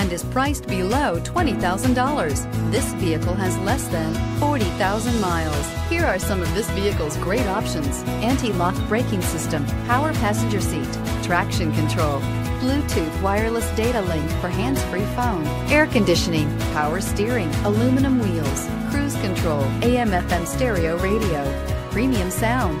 and is priced below $20,000. This vehicle has less than 40,000 miles. Here are some of this vehicle's great options. Anti-lock braking system, power passenger seat, traction control, Bluetooth wireless data link for hands-free phone, air conditioning, power steering, aluminum wheels, cruise control, AM FM stereo radio, premium sound.